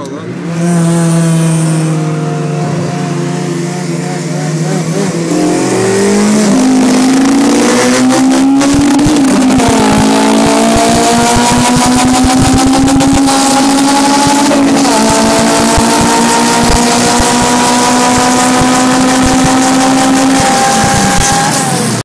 Coco.